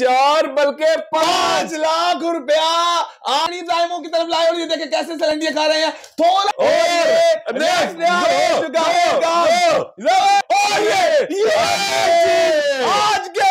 चार बल्कि पाँच लाख रुपया आनी टाइमों की तरफ़ लाए और ये देखे कैसे सिलेंडिया खा रहे हैं थोड़ा और हो है ये आज के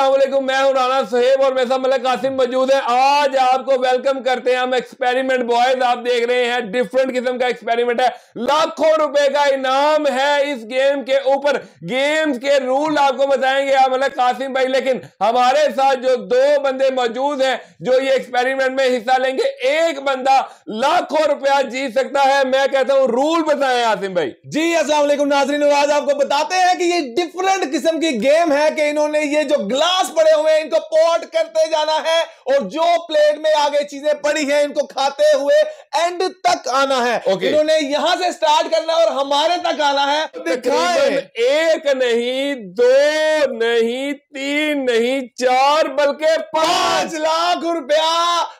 वालेकुम, मैं हूँ राना सहेब और मेरे मलिक कासिम मौजूद है। आज आपको वेलकम करते हैं हम एक्सपेरिमेंट बॉयज़ आप देख रहे हैं डिफरेंट किस्म का एक्सपेरिमेंट है। लाखों रुपए का इनाम है इस गेम के ऊपर। गेम्स के रूल आपको बताएँगे आप मलिक कासिम भाई, लेकिन हमारे साथ जो दो बंदे मौजूद हैं, जो ये एक्सपेरिमेंट में हिस्सा लेंगे, एक बंदा लाखों रुपया जीत सकता है। मैं कहता हूँ रूल बताए आसिम भाई। जी वालेकुम, नाजरीन आपको बताते हैं कि ये डिफरेंट किस्म की गेम है कि इन्होंने ये जो ग्लास पड़े हुए हैं इनको पॉट करते जाना है और जो प्लेट में आगे चीज़ें पड़ी हैं इनको खाते हुए एंड तक आना है। Okay. इन्होंने यहाँ से स्टार्ट करना और हमारे तक आना है। दिखाएँ। एक नहीं दो नहीं तीन नहीं चार बल्कि पाँच लाख रुपया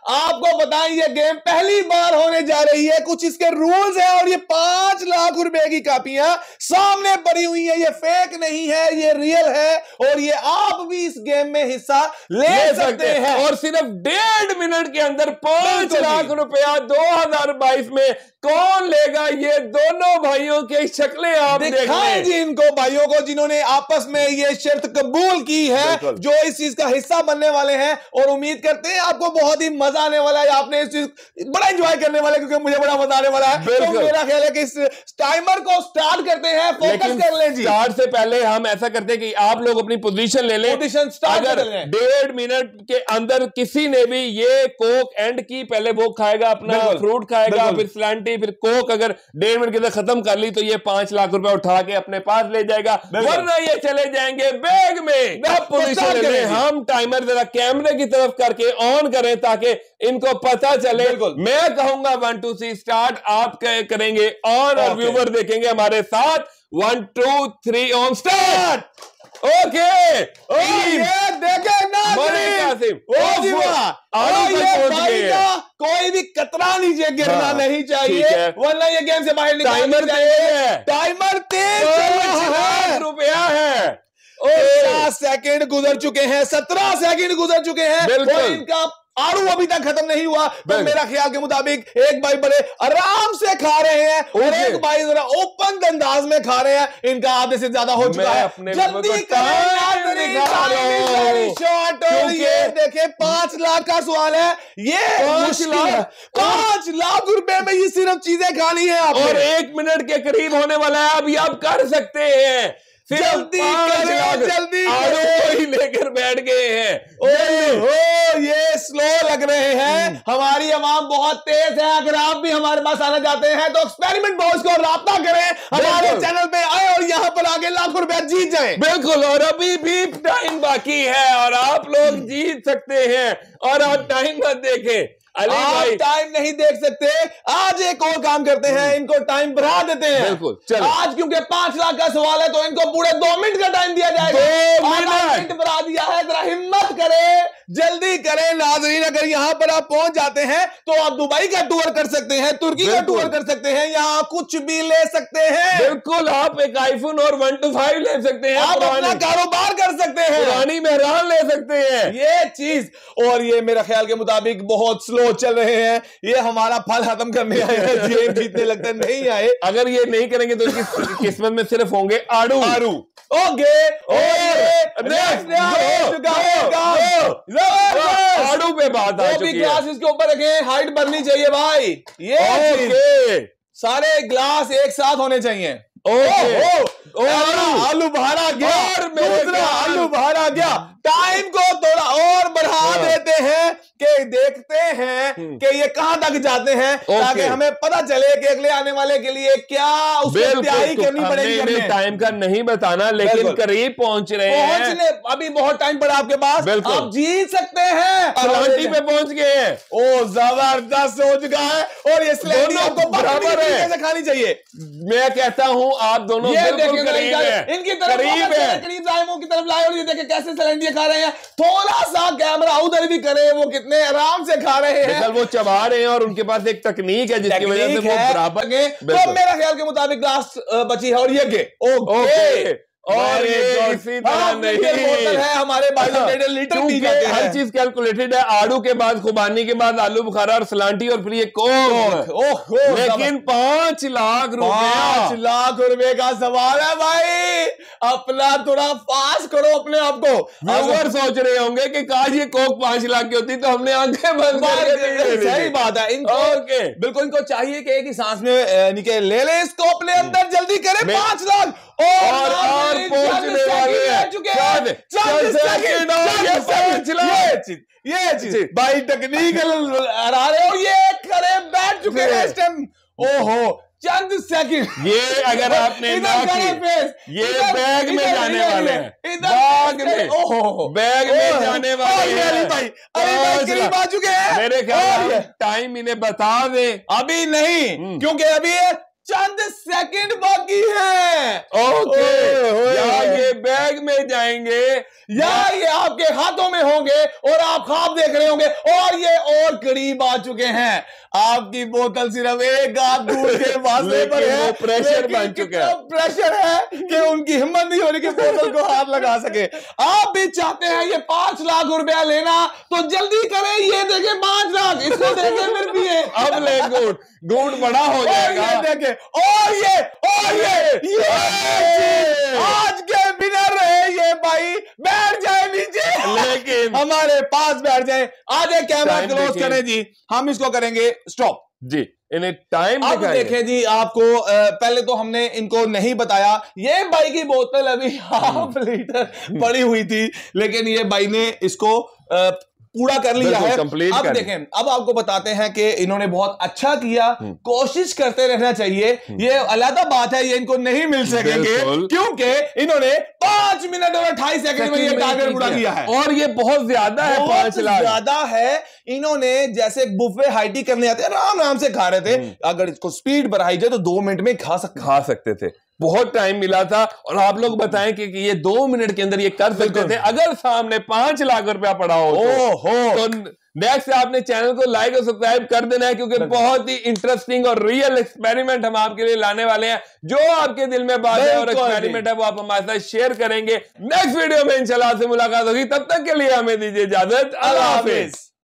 आपको बताएँ ये गेम पहली बार होने जा रही है। कुछ इसके रूल्स हैं और ये पाँच लाख रुपए की कापियाँ सामने पड़ी हुई है। ये फेक नहीं है ये रियल है और ये आप भी इस गेम में हिस्सा ले, ले सकते हैं। और सिर्फ़ डेढ़ मिनट के अंदर पाँच लाख रुपया दो हज़ार बाईस में कौन लेगा? ये दोनों भाइयों की शक्लें आप देख दिखाएँ जी इनको भाइयों को जिन्होंने आपस में ये शर्त कबूल की है जो इस चीज़ का हिस्सा बनने वाले हैं। और उम्मीद करते हैं आपको बहुत ही मज़ा आने वाला है आपने इस चीज़ बड़ा एंजॉय करने वाले हैं, क्योंकि मुझे बड़ा मज़ा आने वाला है। तो मेरा ख्याल है कि इस टाइमर को स्टार्ट करते हैं फोकस कर लें जी। स्टार्ट से पहले हम ऐसा करते हैं कि आप लोग अपनी पोजीशन ले लें। Start अगर कर लें। डेढ़ मिनट के अंदर किसी ने भी ये कोक एंड की पहले वो खाएगा अपना फ्रूट खाएगा फिर स्लैंटी फिर कोक अगर डेढ़ मिनट के अंदर खत्म कर ली तो ये पाँच लाख रुपए उठा के अपने पास ले जाएगा। वरना ये चले जाएँगे बैग में। पोजीशन। हम टाइमर जरा कैमरे की तरफ़ करके ऑन करें ताकि इनको पता चले। बिल्कुल। मैं कहूँगा वन टू सी स्टार्ट आप करेंगे और. व्यूवर देखेंगे हमारे साथ। One two three on start! Okay कोई भी कतरा नीचे गिरना हाँ, नहीं चाहिए। वरना ये गेम से बाहर टाइमर तेज है। टाइमर तेज रुपया है। सेकंड गुजर चुके हैं सत्रह सेकंड गुजर चुके हैं। और इनका आड़ू अभी तक खत्म नहीं हुआ। तो मेरा ख्याल के मुताबिक एक भाई बड़े आराम से खा रहे हैं और एक भाई जरा ओपन अंदाज में खा रहे हैं। इनका आधे से ज़्यादा हो चुका है। जल्दी और ये देखे पाँच लाख का सवाल है। ये पाँच लाख। पाँच लाख रुपए में ये सिर्फ़ चीज़ें खानी है और एक मिनट के करीब होने वाला है। अभी आप कर सकते हैं। जल्दी करें, जल्दी। को ही लेकर बैठ गए हैं। ओहो ये स्लो लग रहे हैं। हमारी आवाम बहुत तेज है। अगर आप भी हमारे पास आना चाहते हैं तो एक्सपेरिमेंट बॉयज़ को राब्ता करें। हमारे चैनल पे आए और यहाँ पर आगे लाखों रुपया जीत जाएँ। बिल्कुल और अभी भी टाइम बाकी है और आप लोग जीत सकते हैं। और आप टाइम मत देखें। अली भाई। आप टाइम नहीं देख सकते। आज एक और काम करते हैं इनको टाइम बढ़ा देते हैं। बिल्कुल, चलो। आज क्योंकि पाँच लाख का सवाल है तो इनको पूरे दो मिनट का टाइम दिया जाएगा। दो मिनट। मिनट बढ़ा दिया है जरा हिम्मत करें जल्दी करें। नाजरीन अगर यहाँ पर आप पहुँच जाते हैं तो आप दुबई का टूर कर सकते हैं तुर्की का टूर कर सकते हैं यहाँ कुछ भी ले सकते हैं। बिल्कुल आप एक आईफोन और वन टू फाइव ले सकते हैं आप अपना कारोबार कर सकते हैं। पुरानी मेहरान ले सकते हैं। ये चीज़ और ये मेरा ख्याल के मुताबिक बहुत स्लो चल रहे हैं ये हमारा फल खत्म करने आए हैं गेम जीतने लगता है नहीं आए। अगर ये नहीं करेंगे तो इनकी किस्मत में सिर्फ़ होंगे आड़ू। आरू ओके आड़ू पे बात आ चुकी है। ग्लास इसके ऊपर रखें हाइट बननी चाहिए भाई। ये सारे ग्लास एक साथ होने चाहिए। ओके ओ, आलू। बाहर गया। और दूसरा आलू आ गया। टाइम को थोड़ा और बढ़ा हाँ। देते हैं कि देखते हैं हम्म। कि ये कहाँ तक जाते हैं ताकि हमें पता चले कि अगले आने वाले के लिए क्या तैयारी करनी तो पड़ेगी टाइम का नहीं बताना लेकिन करीब पहुँच रहे हैं। अभी बहुत टाइम पड़ा आपके पास। आप जीत सकते हैं। सलांटी पे पहुँच गए हैं। ओ ज़बरदस्त हो चुका है। और ये आपको बराबर है। है खानी चाहिए? मैं कहता हूँ आप दोनों ये बिल्कुल करीब है। इनकी तरफ़ करीब है। करीब जायमों की तरफ़ लाए और ये देखें कैसे सिलेंडर खा रहे हैं। थोड़ा सा कैमरा उधर भी करे वो कितने आराम से खा रहे हैं। वो चबा रहे हैं और उनके पास एक तकनीक है जिसकी वजह से वो। बराबर तो मेरा ख्याल के मुताबिक लास्ट बची है और ये ओके। और ये इसी तरह नहीं। है हमारे लीटर हर चीज़ कैलकुलेटेड है आड़ू के बाद खुबानी के बाद आलू बुखारा और सलांटी और फिर ये कोक। ओह लेकिन पाँच लाख पाँच लाख रुपए का सवाल है भाई। अपना थोड़ा करो अपने आप को। व्यूअर सोच रहे होंगे कि काश ये कोक पाँच लाख की होती तो हमने आँखें बंद लेनी सही बात है। इनको बिल्कुल इनको चाहिए कि एक ही सांस में ले ले इसको अपने अंदर जल्दी करे पाँच लाख। और हैं चुके हैं चंद सेकंड ये चंद पाँच सेकंड। लाख। ये चीज़ ये चीज़ भाई टेक्निकल हरा रहे हो ये करे बैठ चुके हैं इस टाइम ओहो चंद सेकंड ये अगर आपने ना की ये बैग में जाने वाले हैं बैग में ओहो बैग में जाने वाले हैं भाई अली भाई पाँच करीब आ चुके हैं मेरे ख्याल टाइम इन्हें बता दे। अभी नहीं हम्म। क्योंकि अभी ये चंद सेकंड बाकी है। ओके। या ये बैग में जाएँगे या ये आपके हाथों में होंगे और आप खाब देख रहे होंगे और ये और करीब आ चुके हैं। आपकी बोतल सिर्फ़ एक हाथ दूर के फासले पर है प्रेशर बन चुका है। प्रेशर है कि उनकी हिम्मत नहीं हो रही कि बोतल को हाथ लगा सके। आप भी चाहते हैं ये पाँच लाख रुपया लेना तो जल्दी करें ये देखें पाँच लाख इसको देखें फिर भी अब ले गुड गुड बड़ा हो जाएगा। देखें और ये और ये ये आज के विनर रहे ये भाई। बैठ जाए नीचे। लेकिन हमारे पास बैठ जाए। आधे कैमरा क्लोज करें जी। हम इसको करेंगे स्टॉप जी इन्हें टाइम अब देखें जी आपको पहले तो हमने इनको नहीं बताया। ये बाई की बोतल अभी हाफ़ लीटर पड़ी हुई थी। लेकिन ये बाई ने इसको पूरा कर लिया है। अब देखें अब आपको बताते हैं कि इन्होंने बहुत अच्छा किया कोशिश करते रहना चाहिए। ये अलहदा बात है ये इनको नहीं मिल सकेंगे क्योंकि इन्होंने पाँच मिनट और अट्ठाईस सेकंड में ये टारगेट पूरा किया। है। और ये बहुत ज़्यादा है पाँच लाख। ज़्यादा है इन्होंने जैसे बुफे हाइटी करने आते हैं आराम आराम से खा रहे थे। हम्म। अगर इसको स्पीड बढ़ाई जाए तो दो मिनट में खा सकते खा सकते थे। बहुत टाइम मिला था और आप लोग बताएँ कि, कि ये दो मिनट के अंदर ये कर सकते थे। अगर सामने पाँच लाख रुपया पड़ा हो तो। ओहो। तो नेक्स्ट आपने चैनल को लाइक और सब्सक्राइब कर देना है क्योंकि बहुत ही इंटरेस्टिंग और रियल एक्सपेरिमेंट हम आपके लिए लाने वाले हैं। जो आपके दिल में बात है और एक्सपेरिमेंट है वो आप हमारे साथ शेयर करेंगे। नेक्स्ट वीडियो में इंशाल्लाह से मुलाकात होगी। तब तक के लिए हमें दीजिए इजाज़त। अल्लाह हाफिज।